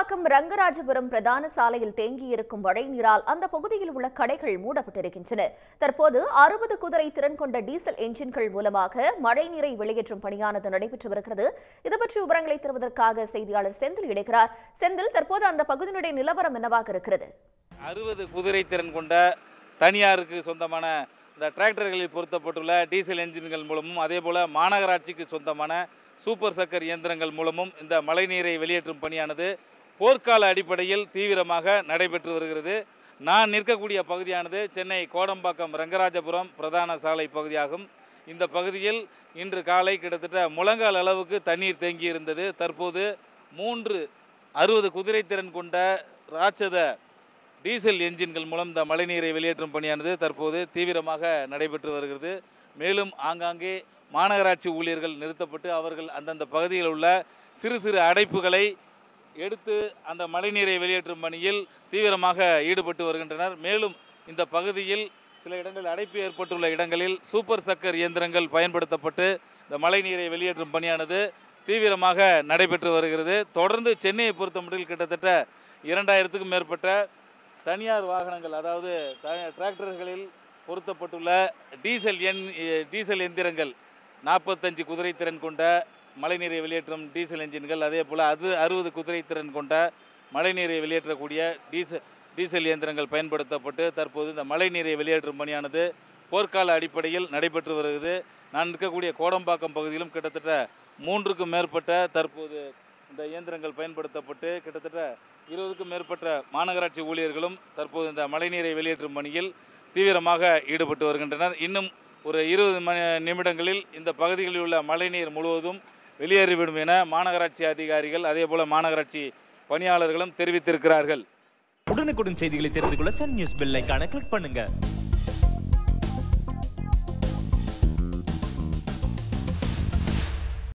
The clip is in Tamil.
கோடம்பாக்கம் ரங்கராஜபுரம் பிரதான சாலையில் தேங்கியிருக்கும் மழைநீரால் அந்த பகுதியில் உள்ள கடைகள் மூடப்பட்டிருக்கின்றன. தற்போது அறுபது குதிரை திறன் கொண்ட டீசல் என்ஜின்கள் மூலமாக மழை நீரை வெளியேற்றும் பணியானது நடைபெற்று வருகிறது. இது பற்றி விவரங்களை தருவதற்காக செய்தியாளர் செந்தில் இணைகிறார். செந்தில் தற்போது அந்த பகுதியினுடைய நிலவரம் என்னவாக இருக்கிறது? அறுபது குதிரை திறன் கொண்ட தனியாருக்கு சொந்தமான இந்த டிராக்டர்களில் பொருத்தப்பட்டுள்ள டீசல் என்ஜின்கள் மூலமும் அதே போல மாநகராட்சிக்கு சொந்தமான சூப்பர் சக்கர் இயந்திரங்கள் மூலமும் இந்த மழைநீரை வெளியேற்றும் பணியானது போர்க்கால அடிப்படையில் தீவிரமாக நடைபெற்று வருகிறது. நான் நிற்கக்கூடிய பகுதியானது சென்னை கோடம்பாக்கம் ரங்கராஜபுரம் பிரதான சாலை பகுதியாகும். இந்த பகுதியில் இன்று காலை கிட்டத்தட்ட முழங்கால் அளவுக்கு தண்ணீர் தேங்கி இருந்தது. தற்போது மூன்று அறுபது குதிரை திறன் கொண்ட ராட்சத டீசல் என்ஜின்கள் மூலம் இந்த மழைநீரை வெளியேற்றும் பணியானது தற்போது தீவிரமாக நடைபெற்று வருகிறது. மேலும் ஆங்காங்கே மாநகராட்சி ஊழியர்கள் நிறுத்தப்பட்டு அவர்கள் அந்தந்த பகுதியில் உள்ள சிறு சிறு அடைப்புகளை எடுத்து அந்த மழைநீரை வெளியேற்றும் பணியில் தீவிரமாக ஈடுபட்டு வருகின்றனர். மேலும் இந்த பகுதியில் சில இடங்களில் அடைப்பு ஏற்பட்டுள்ள இடங்களில் சூப்பர் சக்கர் இயந்திரங்கள் பயன்படுத்தப்பட்டு இந்த மழைநீரை வெளியேற்றும் பணியானது தீவிரமாக நடைபெற்று வருகிறது. தொடர்ந்து சென்னையை பொறுத்தமட்டில் கிட்டத்தட்ட இரண்டாயிரத்துக்கும் மேற்பட்ட தனியார் வாகனங்கள் அதாவது த- டிராக்டர்களில் பொருத்தப்பட்டுள்ள டீசல் எண் டீசல் எந்திரங்கள் நாற்பத்தஞ்சு குதிரை திறன் கொண்ட மழைநீரை வெளியேற்றும் டீசல் என்ஜின்கள் அதே போல் அது அறுபது குதிரை திறன் கொண்ட மழைநீரை வெளியேற்றக்கூடிய டீசல் டீசல் இயந்திரங்கள் பயன்படுத்தப்பட்டு தற்போது இந்த மழைநீரை வெளியேற்றும் பணியானது போர்க்கால அடிப்படையில் நடைபெற்று வருகிறது. நான் இருக்கக்கூடிய கோடம்பாக்கம் பகுதியிலும் கிட்டத்தட்ட மூன்றுக்கும் மேற்பட்ட தற்போது இந்த இயந்திரங்கள் பயன்படுத்தப்பட்டு கிட்டத்தட்ட இருபதுக்கும் மேற்பட்ட மாநகராட்சி ஊழியர்களும் தற்போது இந்த மழைநீரை வெளியேற்றும் பணியில் தீவிரமாக ஈடுபட்டு வருகின்றனர். இன்னும் ஒரு இருபது மணி நிமிடங்களில் இந்த பகுதிகளில் உள்ள மழைநீர் முழுவதும் வெளியேறிவிடும் என மாநகராட்சி அதிகாரிகள் அதே போல மாநகராட்சி பணியாளர்களும் தெரிவித்திருக்கிறார்கள். உடனுக்குடன் செய்திகளை தெரிந்து கொள்ள சன் நியூஸ் பெல் ஐகானை கிளிக் பண்ணுங்க.